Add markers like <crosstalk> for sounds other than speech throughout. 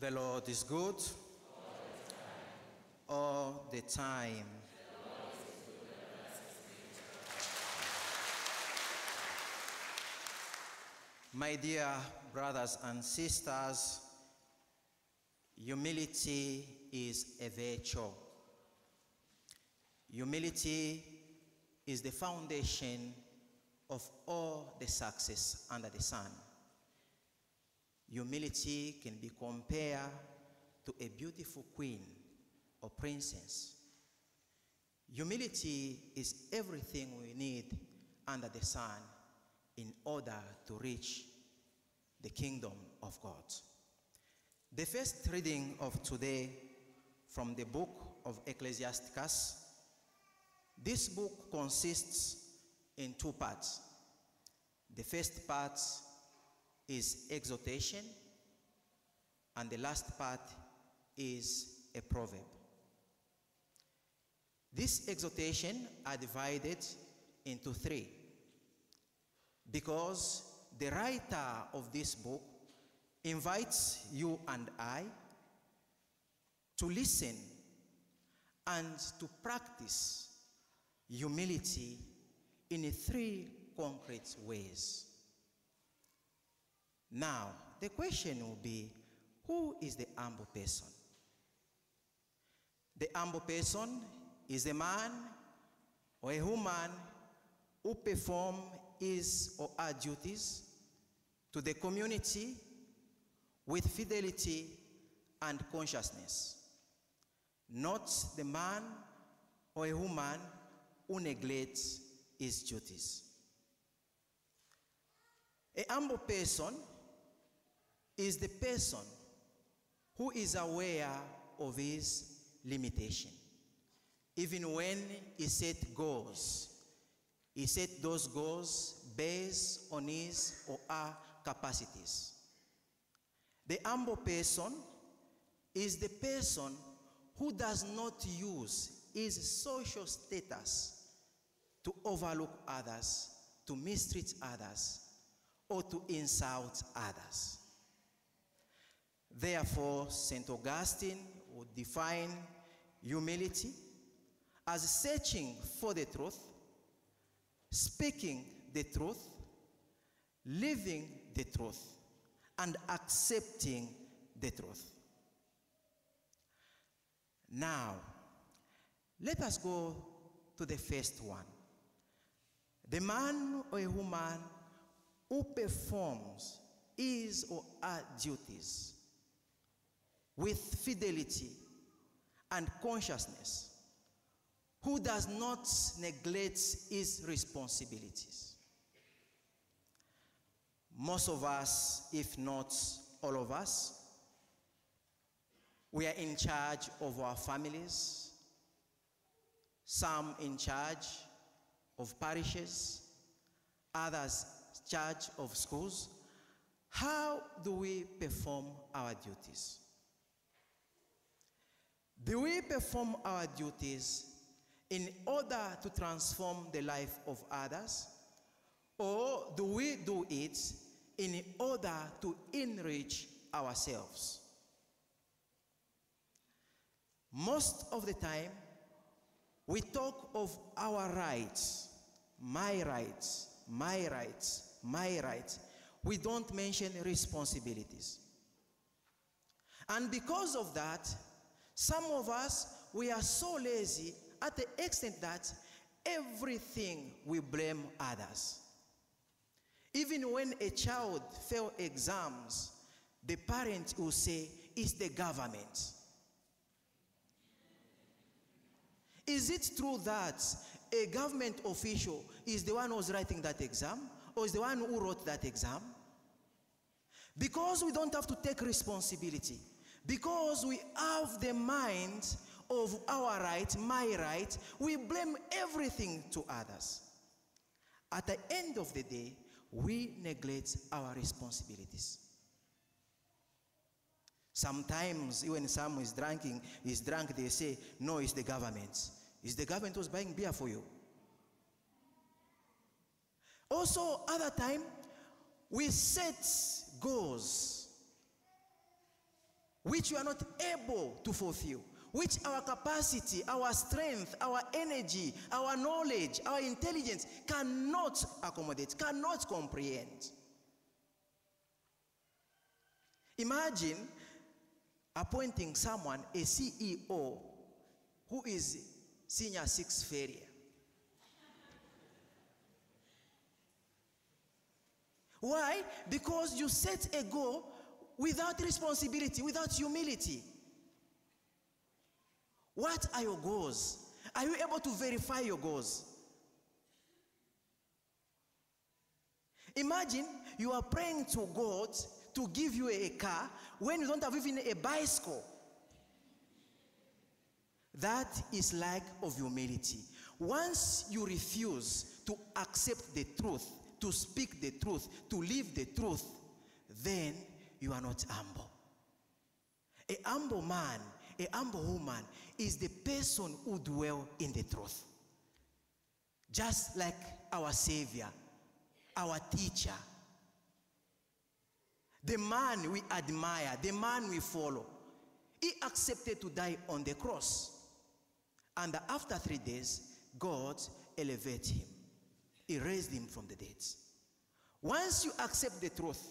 The Lord is good all the time. My dear brothers and sisters, humility is a virtue. Humility is the foundation of all the success under the sun. Humility can be compared to a beautiful queen or princess. Humility is everything we need under the sun in order to reach the kingdom of God. The first reading of today from the book of Ecclesiasticus. This book consists in two parts. The first part is exhortation, and the last part is a proverb. This exhortation are divided into three because the writer of this book invites you and I to listen and to practice humility in three concrete ways. Now, the question will be who is the humble person? The humble person is a man or a woman who perform his or her duties to the community with fidelity and consciousness, not the man or a woman who neglects his duties. A humble person is the person who is aware of his limitation. Even when he set goals, he set those goals based on his or her capacities. The humble person is the person who does not use his social status to overlook others, to mistreat others, or to insult others. Therefore, St. Augustine would define humility as searching for the truth, speaking the truth, living the truth, and accepting the truth. Now, let us go to the first one. The man or a woman who performs his or her duties with fidelity and consciousness, who does not neglect his responsibilities. Most of us, if not all of us, we are in charge of our families, some in charge of parishes, others charge of schools. How do we perform our duties? Do we perform our duties in order to transform the life of others? Or do we do it in order to enrich ourselves? Most of the time, we talk of our rights, my rights, my rights, my rights. We don't mention responsibilities. And because of that, some of us, we are so lazy at the extent that everything we blame others. Even when a child fail exams, the parent will say, it's the government. Is it true that a government official is the one who's writing that exam or is the one who wrote that exam? Because we don't have to take responsibility, because we have the mind of our right, my right, we blame everything to others. At the end of the day, we neglect our responsibilities. Sometimes, even someone is drinking, is drunk, they say, no, it's the government. It's the government who's buying beer for you. Also, other time, we set goals which we are not able to fulfill, which our capacity, our strength, our energy, our knowledge, our intelligence cannot accommodate, cannot comprehend. Imagine appointing someone, a CEO, who is senior six failure. Why? Because you set a goal without responsibility, without humility. What are your goals? Are you able to verify your goals? Imagine you are praying to God to give you a car when you don't have even a bicycle. That is lack of humility. Once you refuse to accept the truth, to speak the truth, to live the truth, then you are not humble. A humble man, a humble woman is the person who dwell in the truth. Just like our Savior, our teacher, the man we admire, the man we follow. He accepted to die on the cross. And after three days, God elevated him. He raised him from the dead. Once you accept the truth,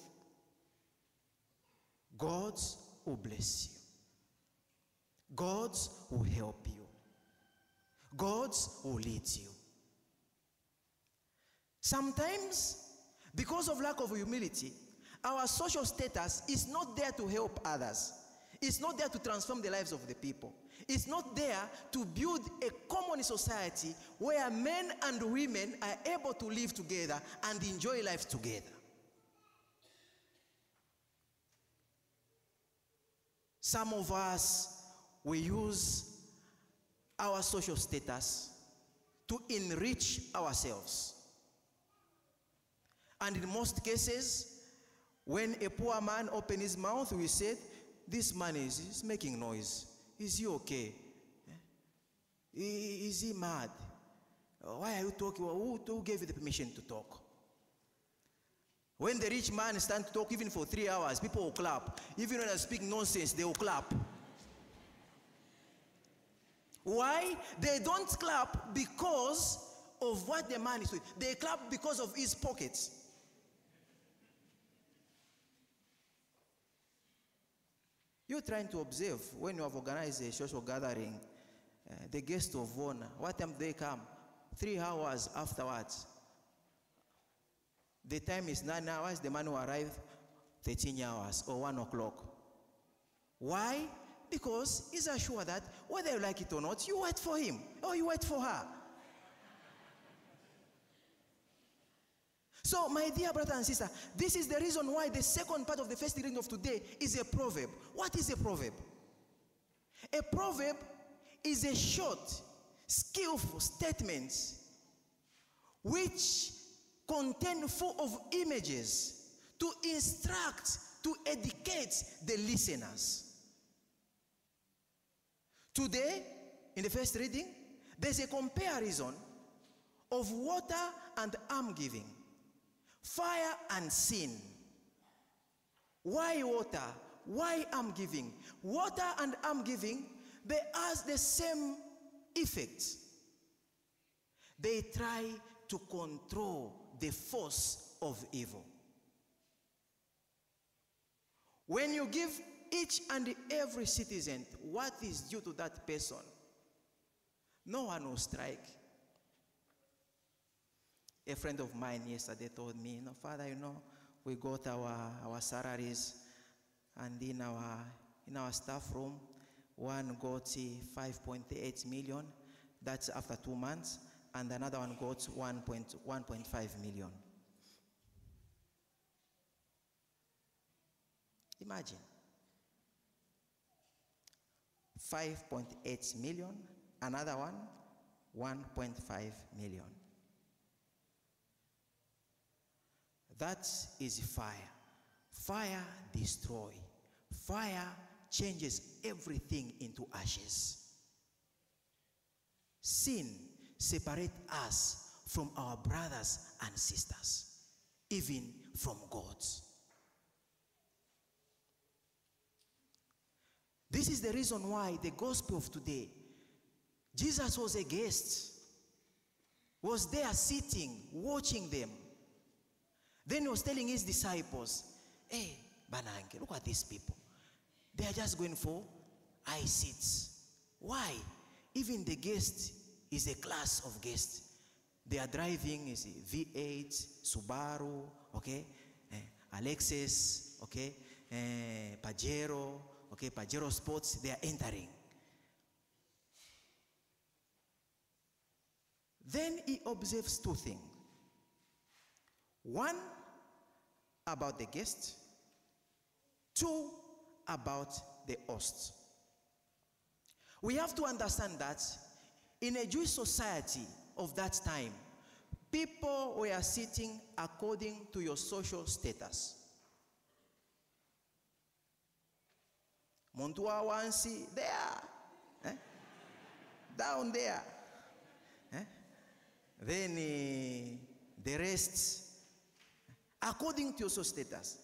God will bless you. God will help you. God will lead you. Sometimes, because of lack of humility, our social status is not there to help others. It's not there to transform the lives of the people. It's not there to build a common society where men and women are able to live together and enjoy life together. Some of us, we use our social status to enrich ourselves. And in most cases, when a poor man opens his mouth, we said, this man is, is making noise. Is he okay? Eh? Is he mad? Why are you talking? Who, who gave you the permission to talk? When the rich man stands to talk even for three hours, people will clap. Even when I speak nonsense, they will clap. Why? They don't clap because of what the man is doing. They clap because of his pockets. You're trying to observe when you have organized a social gathering, uh, the guest of honor, what time they come? Three hours afterwards. The time is nine hours, the man will arrive 13 hours or one o'clock. Why? Because he's assured that whether you like it or not, you wait for him or you wait for her. So, my dear brother and sister, this is the reason why the second part of the first reading of today is a proverb. What is a proverb? A proverb is a short, skillful statement which contain full of images to instruct, to educate the listeners. Today, in the first reading, there's a comparison of water and alms giving fire and sin. Why water? Why alms giving? Water and alms giving, they have the same effect. They try to control the force of evil. When you give each and every citizen what is due to that person, no one will strike. A friend of mine yesterday told me, know, Father, you know, we got our, our salaries and in our, in our staff room, one got eh, 5.8 million. That's after two months. And another one got 1.5 million. Imagine. 5.8 million, another one, 1.5 million. That is fire. Fire destroy. Fire changes everything into ashes. Sin separate us from our brothers and sisters, even from God. This is the reason why the gospel of today, Jesus was a guest, was there sitting, watching them. Then he was telling his disciples, Hey, Banange, look at these people. They are just going for eye seats. Why? Even the guest is a class of guests. They are driving is a V8, Subaru, okay, eh, Alexis, okay, eh, Pajero, okay, Pajero Sports. They are entering. Then he observes two things. One about the guest, two about the host. We have to understand that in a Jewish society of that time, people were sitting according to your social status. Muntu wa wansi there, eh? down there. Eh? Then uh, the rest, according to your social status,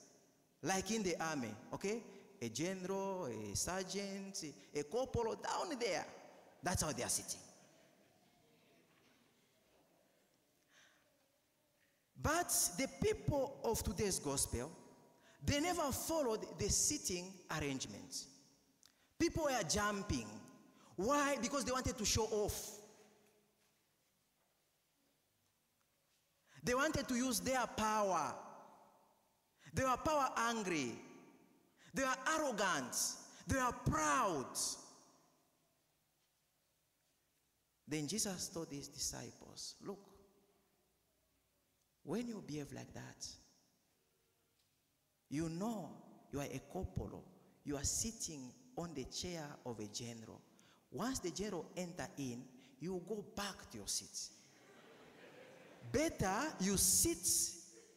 like in the army, okay? A general, a sergeant, a corporal down there. That's how they are sitting. But the people of today's gospel, they never followed the sitting arrangement. People were jumping. Why? Because they wanted to show off. They wanted to use their power. They were power angry. They were arrogant. They were proud. Then Jesus told his disciples, Look, when you behave like that, you know you are a corporal. You are sitting on the chair of a general. Once the general enter in, you go back to your seat. Better you sit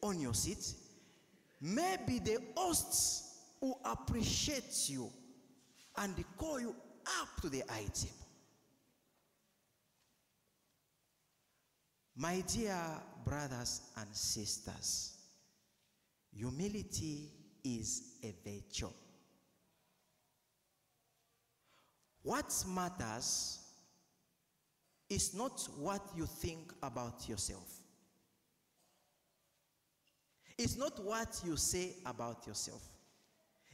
on your seat. Maybe the hosts who appreciate you and call you up to the high table. My dear brothers and sisters, humility is a virtue. What matters is not what you think about yourself. It's not what you say about yourself.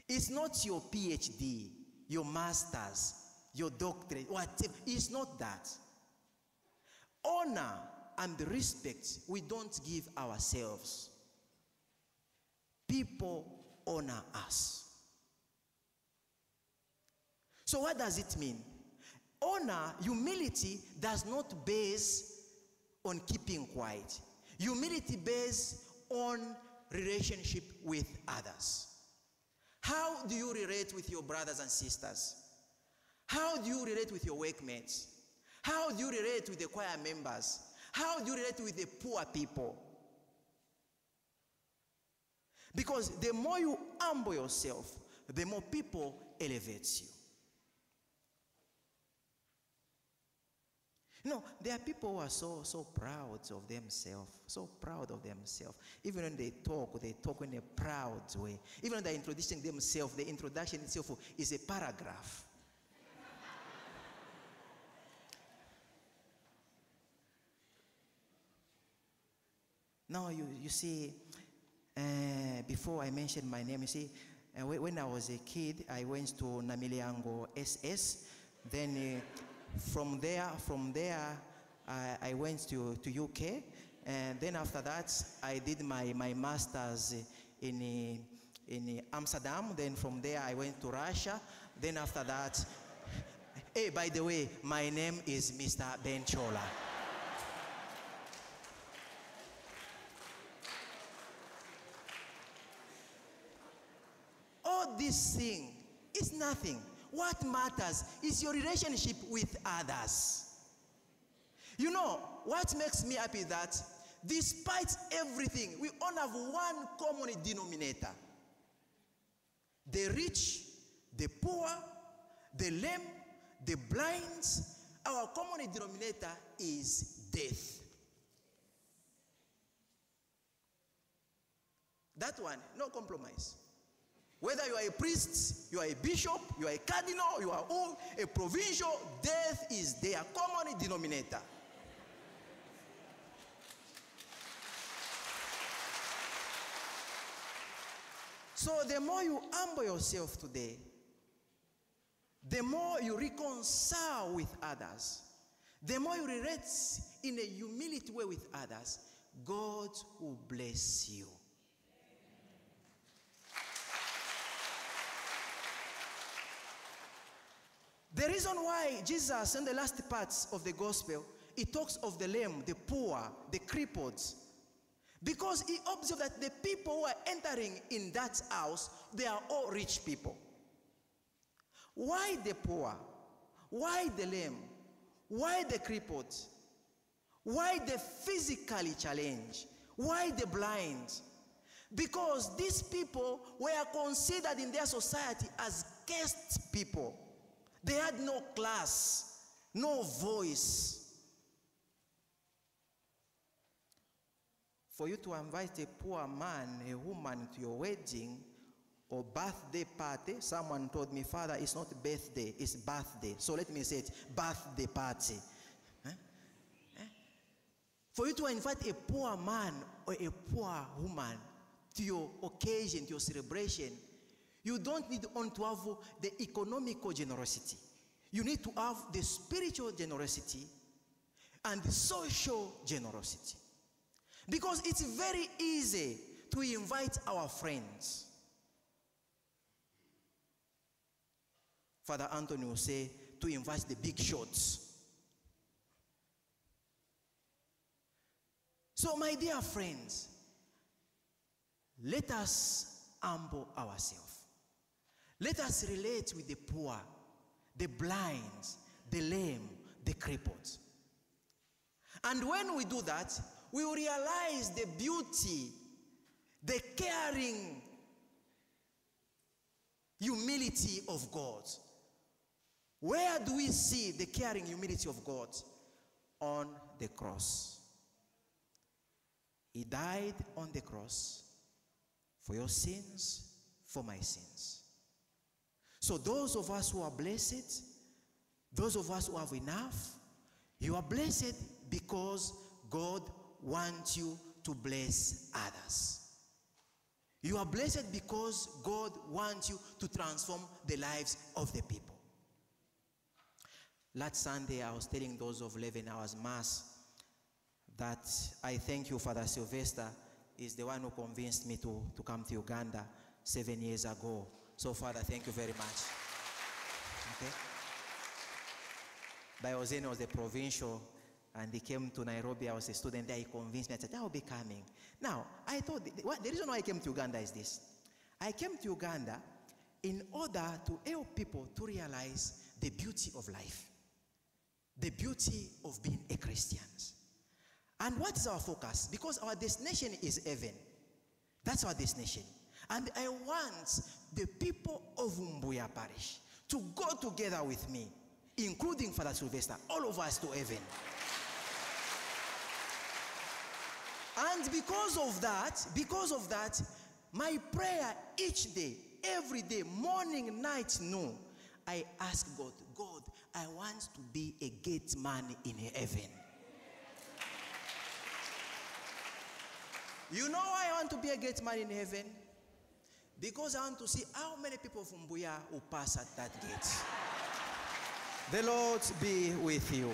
It's not your PhD, your master's, your doctorate, whatever. It's not that. Honor and the respect we don't give ourselves. People honor us. So, what does it mean? Honor, humility does not base on keeping quiet. Humility based on relationship with others. How do you relate with your brothers and sisters? How do you relate with your workmates? How do you relate with the choir members? How do you relate with the poor people? Because the more you humble yourself, the more people elevates you. You know, there are people who are so so proud of themselves, so proud of themselves. Even when they talk, they talk in a proud way. Even when they're introducing themselves, the introduction itself is a paragraph. Now you, you see, uh, before I mentioned my name, you see, uh, when I was a kid, I went to Namilyango SS. Then uh, from there, from there, I, I went to, to UK. And then after that, I did my, my master's in, in Amsterdam. Then from there, I went to Russia. Then after that, <laughs> hey, by the way, my name is Mr. Ben Chola. All this thing is nothing. What matters is your relationship with others. You know, what makes me happy that despite everything, we all have one common denominator. The rich, the poor, the lame, the blind, our common denominator is death. That one, no compromise. Whether you are a priest, you are a bishop, you are a cardinal, you are all a provincial, death is their common denominator. So the more you humble yourself today, the more you reconcile with others, the more you relate in a humility way with others, God will bless you. The reason why Jesus, in the last parts of the gospel, he talks of the lame, the poor, the crippled, because he observed that the people who are entering in that house, they are all rich people. Why the poor? Why the lame? Why the crippled? Why the physically challenged? Why the blind? Because these people were considered in their society as guest people. They had no class, no voice. For you to invite a poor man, a woman to your wedding or birthday party, someone told me, Father, it's not birthday, it's birthday. So let me say it birthday party. For you to invite a poor man or a poor woman to your occasion, to your celebration, you don't need only to have the economical generosity. You need to have the spiritual generosity and the social generosity. Because it's very easy to invite our friends. Father Anthony will say to invite the big shots. So, my dear friends, let us humble ourselves. Let us relate with the poor, the blind, the lame, the crippled. And when we do that, we will realize the beauty, the caring humility of God. Where do we see the caring humility of God? On the cross. He died on the cross for your sins, for my sins. So, those of us who are blessed, those of us who have enough, you are blessed because God wants you to bless others. You are blessed because God wants you to transform the lives of the people. Last Sunday, I was telling those of 11 hours Mass that I thank you, Father Sylvester, is the one who convinced me to, to come to Uganda seven years ago. So, Father, thank you very much. Okay? Biozene was a provincial, and he came to Nairobi. I was a student there. He convinced me. I said, I will be coming. Now, I thought, the, the reason why I came to Uganda is this. I came to Uganda in order to help people to realize the beauty of life, the beauty of being a Christian. And what is our focus? Because our destination is heaven. That's our destination. And I want the people of Mbuya Parish to go together with me, including Father Sylvester, all of us to heaven. And because of that, because of that, my prayer each day, every day, morning, night, noon, I ask God, God, I want to be a gate man in heaven. You know why I want to be a gate man in heaven? Because I want to see how many people from Mbuya will pass at that gate. the Lord be with you.